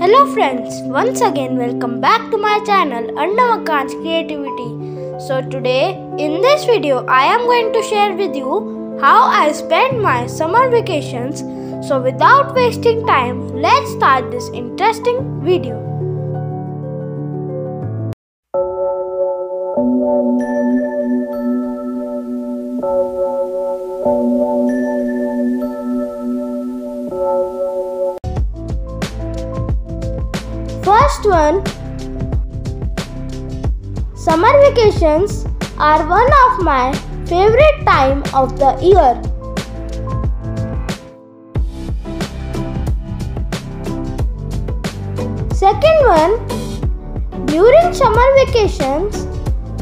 Hello friends, once again welcome back to my channel Arnav Akansh Creativity. So today in this video I am going to share with you how I spent my summer vacations. So without wasting time, let's start this interesting video. One Summer vacations are one of my favorite time of the year. Second one During summer vacations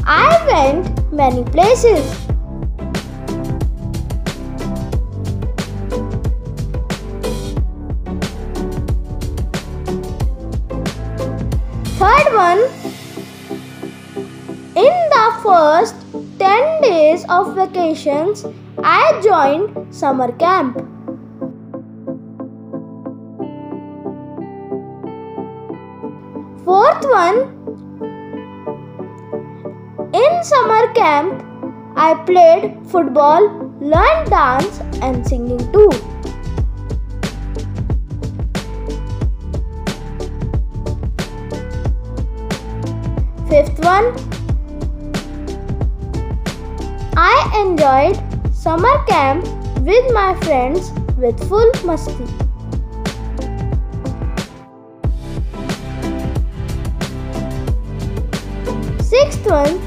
I went many places. Third one In the first 10 days of vacations, I joined summer camp. Fourth one In summer camp, I played football, learned dance, and singing too. Fifth one I enjoyed summer camp with my friends with full musti. Sixth one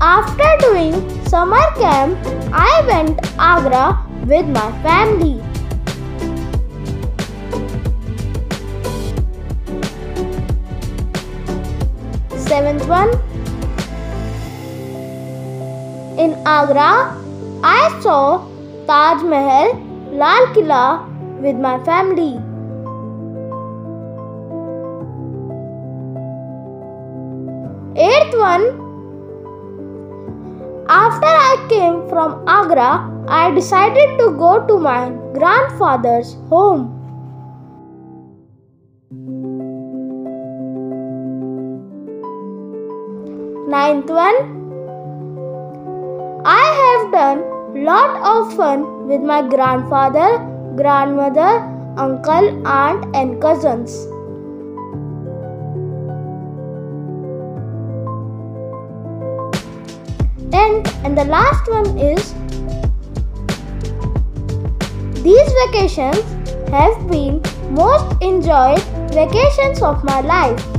After doing summer camp, I went Agra with my family. Seventh one In Agra, I saw Taj Mahal, Lal Killa with my family. Eighth one After I came from Agra, I decided to go to my grandfather's home. Ninth one I have done lot of fun with my grandfather, grandmother, uncle, aunt and cousins. Tenth and the last one is these vacations have been most enjoyed vacations of my life.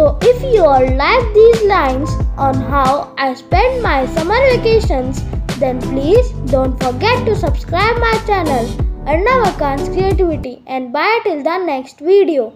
So if you all like these lines on how I spend my summer vacations, then please don't forget to subscribe my channel Arnav Akansh Creativity and bye till the next video.